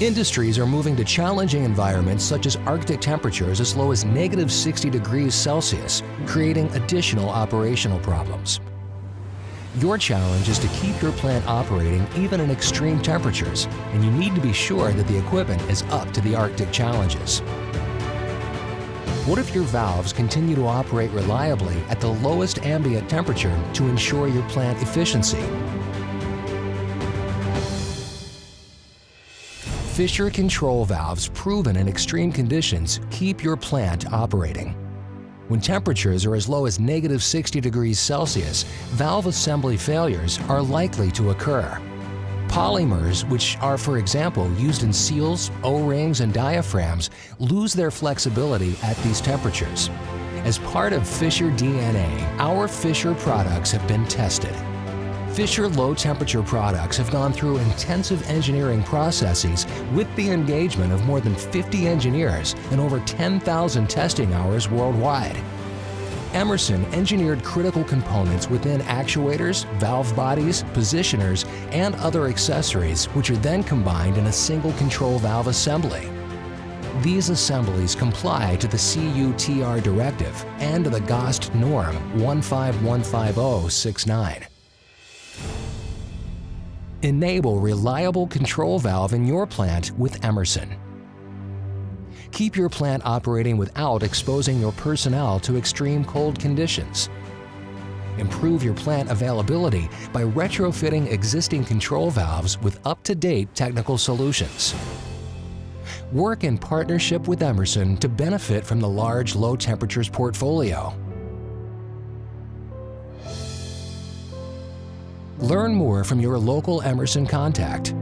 Industries are moving to challenging environments such as Arctic temperatures as low as negative 60 degrees Celsius, creating additional operational problems. Your challenge is to keep your plant operating even in extreme temperatures, and you need to be sure that the equipment is up to the Arctic challenges. What if your valves continue to operate reliably at the lowest ambient temperature to ensure your plant efficiency? Fisher control valves proven in extreme conditions keep your plant operating. When temperatures are as low as negative 60 degrees Celsius, valve assembly failures are likely to occur. Polymers, which are, for example, used in seals, O-rings, and diaphragms, lose their flexibility at these temperatures. As part of Fisher DNA, our Fisher products have been tested Fisher low temperature products have gone through intensive engineering processes with the engagement of more than 50 engineers and over 10,000 testing hours worldwide. Emerson engineered critical components within actuators, valve bodies, positioners, and other accessories, which are then combined in a single control valve assembly. These assemblies comply to the CUTR directive and to the GOST norm 1515.069. Enable reliable control valve in your plant with Emerson. Keep your plant operating without exposing your personnel to extreme cold conditions. Improve your plant availability by retrofitting existing control valves with up-to-date technical solutions. Work in partnership with Emerson to benefit from the large low temperatures portfolio. Learn more from your local Emerson contact